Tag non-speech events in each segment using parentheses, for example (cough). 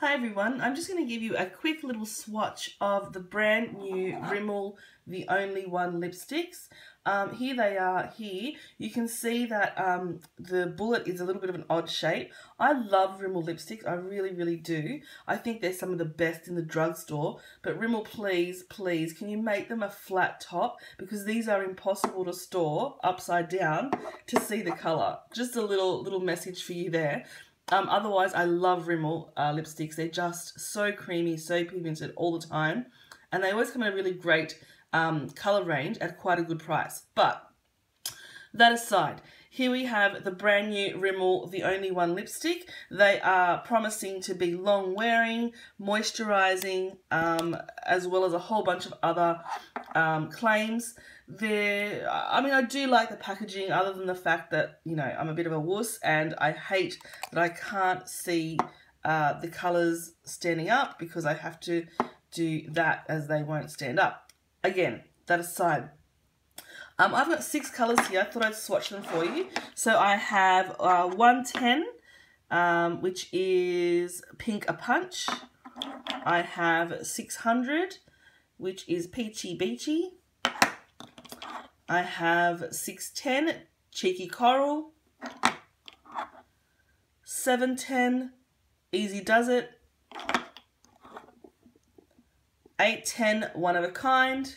Hi everyone, I'm just going to give you a quick little swatch of the brand new Rimmel The Only One lipsticks. Um, here they are here. You can see that um, the bullet is a little bit of an odd shape. I love Rimmel lipsticks, I really, really do. I think they're some of the best in the drugstore. But Rimmel, please, please, can you make them a flat top? Because these are impossible to store upside down to see the colour. Just a little, little message for you there. Um, otherwise, I love Rimmel uh, lipsticks. They're just so creamy, so pigmented all the time. And they always come in a really great um, colour range at quite a good price. But that aside, here we have the brand new Rimmel The Only One lipstick. They are promising to be long wearing, moisturising, um, as well as a whole bunch of other um, claims. They're, I mean, I do like the packaging other than the fact that, you know, I'm a bit of a wuss and I hate that I can't see uh, the colours standing up because I have to do that as they won't stand up. Again, that aside, um, I've got six colours here. I thought I'd swatch them for you. So I have uh, 110, um, which is Pink a Punch. I have 600, which is Peachy Beachy. I have 610, Cheeky Coral. 710, Easy Does It. 810, One of a Kind.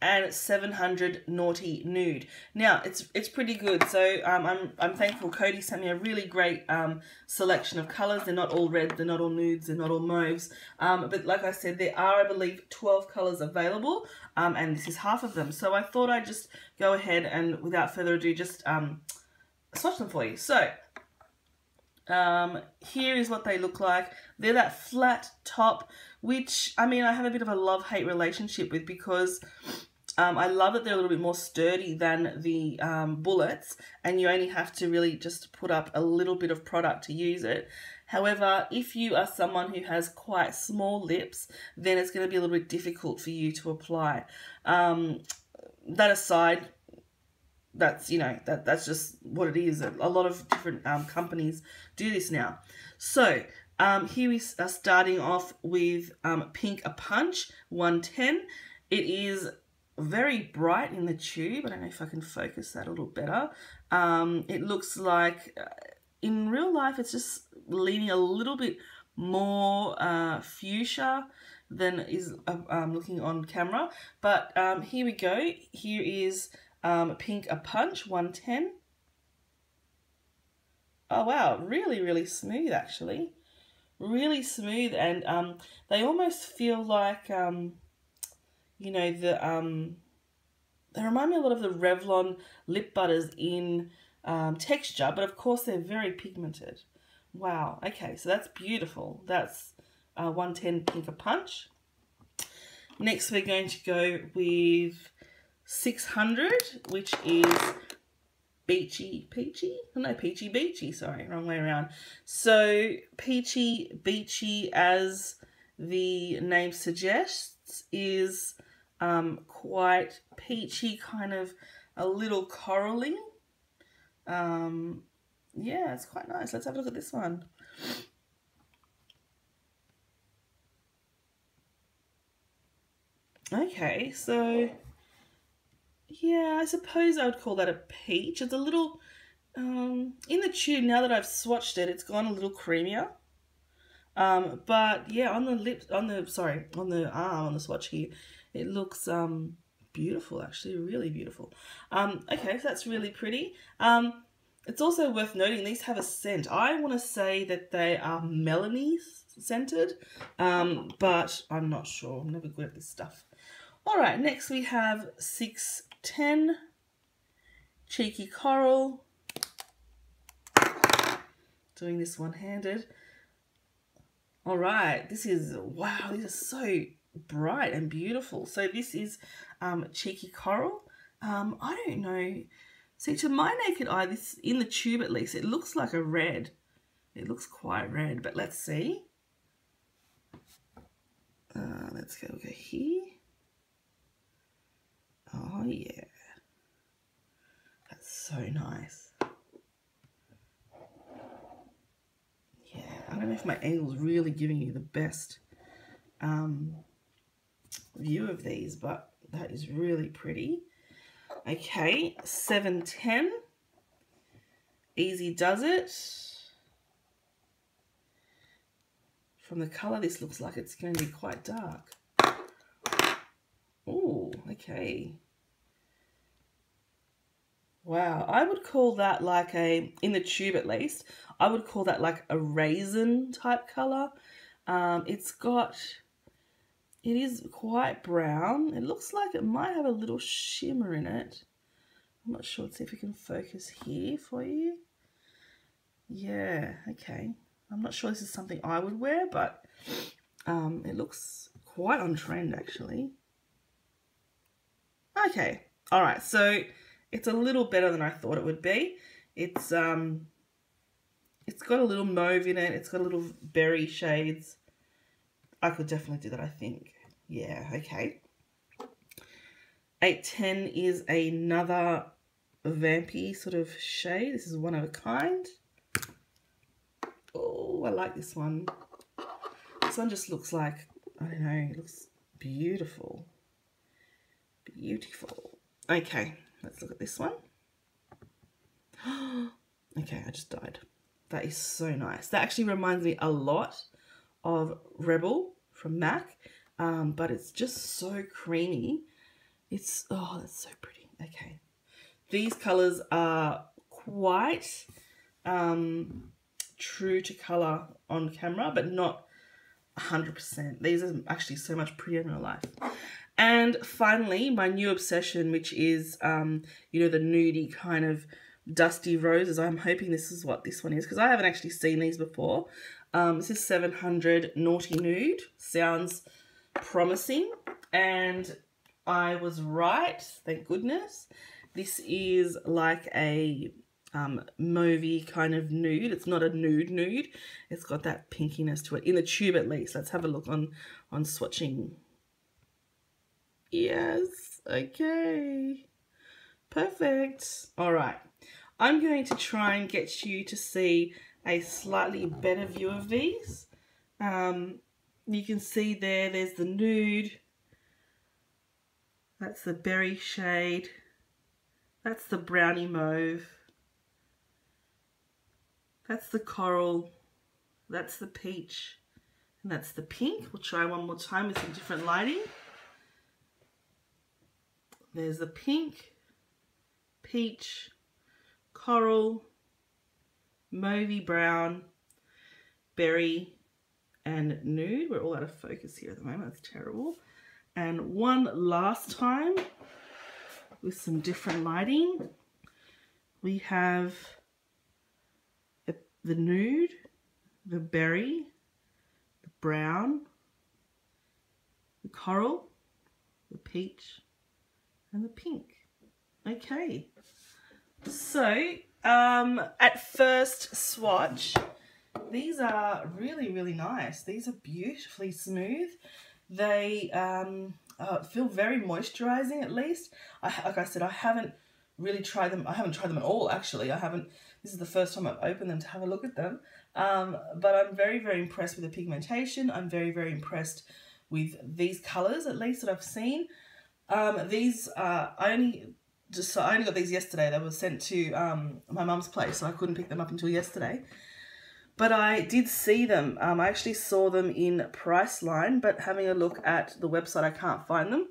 And 700 Naughty Nude. Now, it's it's pretty good, so um, I'm, I'm thankful Coty sent me a really great um, selection of colours. They're not all red, they're not all nudes, they're not all mauves. Um, but like I said, there are, I believe, 12 colours available, um, and this is half of them. So I thought I'd just go ahead and, without further ado, just um, swatch them for you. So, um, here is what they look like. They're that flat top, which, I mean, I have a bit of a love-hate relationship with because um, I love that they're a little bit more sturdy than the um, bullets and you only have to really just put up a little bit of product to use it. However, if you are someone who has quite small lips, then it's going to be a little bit difficult for you to apply. Um, that aside, that's you know that that's just what it is. A lot of different um, companies do this now. So um, here we are starting off with um, Pink a Punch 110. It is very bright in the tube. I don't know if I can focus that a little better. Um, it looks like uh, in real life it's just leaning a little bit more uh, fuchsia than is uh, um, looking on camera. But um, here we go. Here is um, Pink a Punch 110. Oh wow, really, really smooth actually. Really smooth and um, they almost feel like um, you know, the um, they remind me a lot of the Revlon lip butters in um, texture, but of course they're very pigmented. Wow, okay, so that's beautiful. That's uh, 110 Pink a Punch. Next we're going to go with 600, which is Beachy Peachy? Oh, no, Peachy Beachy, sorry, wrong way around. So Peachy Beachy, as the name suggests, is um, quite peachy, kind of a little corally. Um, yeah, it's quite nice. Let's have a look at this one. Okay, so yeah, I suppose I would call that a peach. It's a little, um, in the tube, now that I've swatched it, it's gone a little creamier. Um, but yeah, on the lips, on the, sorry, on the arm, on the swatch here, it looks um, beautiful, actually, really beautiful. Um, okay, so that's really pretty. Um, it's also worth noting these have a scent. I want to say that they are melony scented, um, but I'm not sure. I'm never good at this stuff. All right, next we have 610 Cheeky Coral. Doing this one-handed. All right, this is, wow, these are so bright and beautiful. So this is um, Cheeky Coral. Um, I don't know. See, to my naked eye, this in the tube at least, it looks like a red. It looks quite red, but let's see. Uh, let's go over here. Oh, yeah. That's so nice. Yeah, I don't know if my angle is really giving you the best um, view of these, but that is really pretty. Okay, 710. Easy does it. From the colour, this looks like it's going to be quite dark. Oh, okay. Wow, I would call that like a, in the tube at least, I would call that like a raisin type colour. Um, it's got, it is quite brown. It looks like it might have a little shimmer in it. I'm not sure. Let's see if we can focus here for you. Yeah, okay. I'm not sure this is something I would wear, but um, it looks quite on trend actually. Okay, all right, so it's a little better than I thought it would be. It's um, it's got a little mauve in it. It's got a little berry shades. I could definitely do that, I think. Yeah, okay. 810 is another vampy sort of shade. This is one of a kind. Oh, I like this one. This one just looks like, I don't know, it looks beautiful. Beautiful. Okay, let's look at this one. (gasps) okay, I just died. That is so nice. That actually reminds me a lot of Rebel from MAC, um, but it's just so creamy. It's, oh, that's so pretty. Okay. These colours are quite um, true to colour on camera, but not 100%. These are actually so much prettier in real life. And finally, my new obsession, which is, um, you know, the nudie kind of dusty roses. I'm hoping this is what this one is because I haven't actually seen these before. Um, this is 700 Naughty Nude. Sounds promising. And I was right, thank goodness. This is like a um, kind of nude. It's not a nude nude. It's got that pinkiness to it, in the tube at least. Let's have a look on, on swatching. Yes, okay. Perfect. All right. I'm going to try and get you to see a slightly better view of these. Um, you can see there, there's the nude. That's the berry shade. That's the brownie mauve. That's the coral. That's the peach. And that's the pink. We'll try one more time with some different lighting. There's the pink, peach, coral, mauvey brown, berry, and nude. We're all out of focus here at the moment. That's terrible. And one last time with some different lighting. We have the nude, the berry, the brown, the coral, the peach, and the pink. Okay. So, um, at first swatch, these are really, really nice. These are beautifully smooth. They um, uh, feel very moisturizing at least. I, like I said, I haven't really tried them. I haven't tried them at all, actually. I haven't, this is the first time I've opened them to have a look at them. Um, but I'm very, very impressed with the pigmentation. I'm very, very impressed with these colors, at least that I've seen. Um, these, uh, I only just so I only got these yesterday. They were sent to um, my mum's place, so I couldn't pick them up until yesterday. But I did see them. Um, I actually saw them in Priceline, but having a look at the website, I can't find them.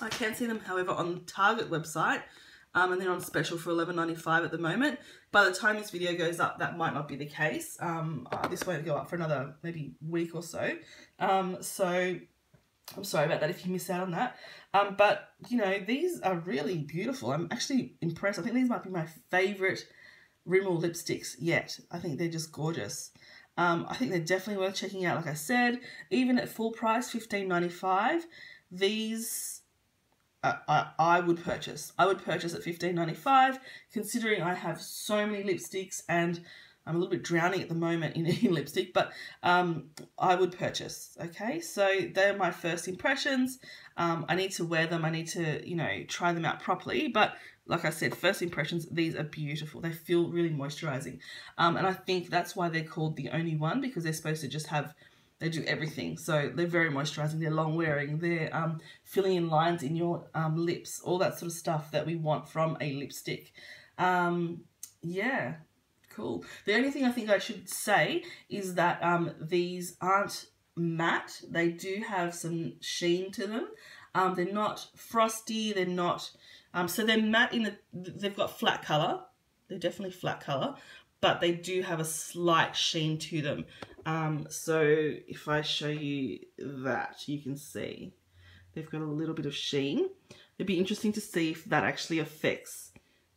I can see them, however, on the Target website, um, and they're on special for eleven ninety five at the moment. By the time this video goes up, that might not be the case. Um, uh, this won't go up for another maybe week or so. Um, so I'm sorry about that if you miss out on that. Um, but, you know, these are really beautiful. I'm actually impressed. I think these might be my favourite Rimmel lipsticks yet. I think they're just gorgeous. Um, I think they're definitely worth checking out, like I said. Even at full price, fifteen ninety five, these uh, I, I would purchase. I would purchase at fifteen ninety five, considering I have so many lipsticks and I'm a little bit drowning at the moment in, (laughs) in lipstick, but um, I would purchase. Okay, so they're my first impressions. Um, I need to wear them. I need to, you know, try them out properly. But like I said, first impressions, these are beautiful. They feel really moisturizing. Um, and I think that's why they're called the only one because they're supposed to just have, they do everything. So they're very moisturizing. They're long wearing. They're um, filling in lines in your um, lips, all that sort of stuff that we want from a lipstick. Um, yeah, cool. The only thing I think I should say is that um, these aren't matte. They do have some sheen to them. Um, they're not frosty. They're not... Um, so they're matte in the... They've got flat colour. They're definitely flat colour. But they do have a slight sheen to them. Um, so if I show you that, you can see they've got a little bit of sheen. It'd be interesting to see if that actually affects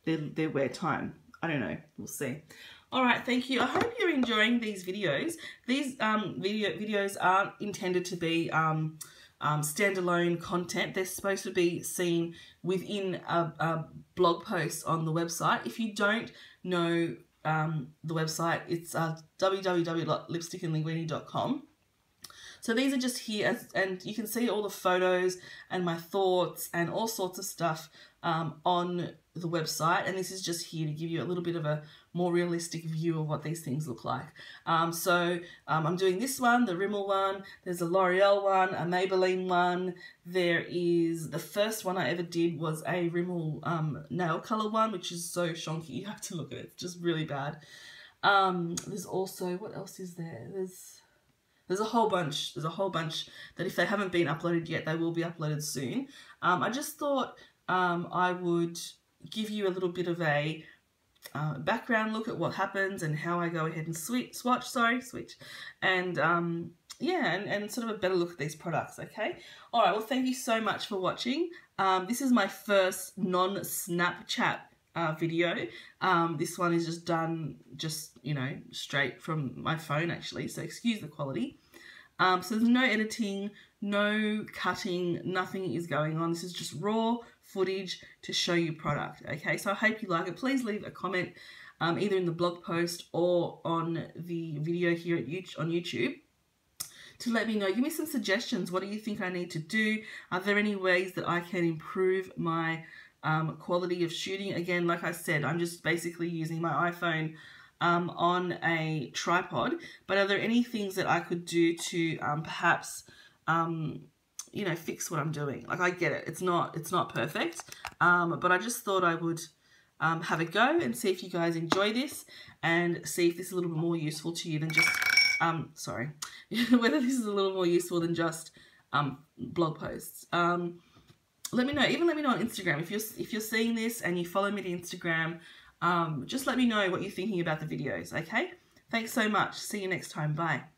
their, their wear time. I don't know. We'll see. All right, thank you. I hope you're enjoying these videos. These um, video videos aren't intended to be um, um, standalone content. They're supposed to be seen within a, a, blog post on the website. If you don't know um, the website, it's uh, www.lipstickandlinguine.com. So these are just here, as, and you can see all the photos and my thoughts and all sorts of stuff um, on the website. And this is just here to give you a little bit of a more realistic view of what these things look like. Um, so um, I'm doing this one, the Rimmel one, there's a L'Oreal one, a Maybelline one, there is, the first one I ever did was a Rimmel um, nail color one, which is so shonky, (laughs) you have to look at it, it's just really bad. Um, there's also, what else is there? There's, there's a whole bunch, there's a whole bunch that if they haven't been uploaded yet, they will be uploaded soon. Um, I just thought um, I would give you a little bit of a uh, background look at what happens and how I go ahead and switch, swatch, sorry, switch, and um, yeah, and, and sort of a better look at these products, okay? All right, well, thank you so much for watching. Um, this is my first non-Snapchat uh, video. Um, this one is just done just, you know, straight from my phone, actually, so excuse the quality. Um, so there's no editing, no cutting, nothing is going on. This is just raw footage to show you product. Okay, so I hope you like it. Please leave a comment um, either in the blog post or on the video here at YouTube, on YouTube to let me know. Give me some suggestions. What do you think I need to do? Are there any ways that I can improve my um, quality of shooting? Again, like I said, I'm just basically using my iPhone um, on a tripod. But are there any things that I could do to um, perhaps, um, you know, fix what I'm doing? Like I get it, it's not it's not perfect, um, but I just thought I would um, have a go and see if you guys enjoy this and see if this is a little bit more useful to you than just um sorry (laughs) whether this is a little more useful than just um blog posts um let me know even let me know on instagram if you're if you're seeing this and you follow me to instagram um, just let me know what you're thinking about the videos, okay? Thanks so much. See you next time. Bye.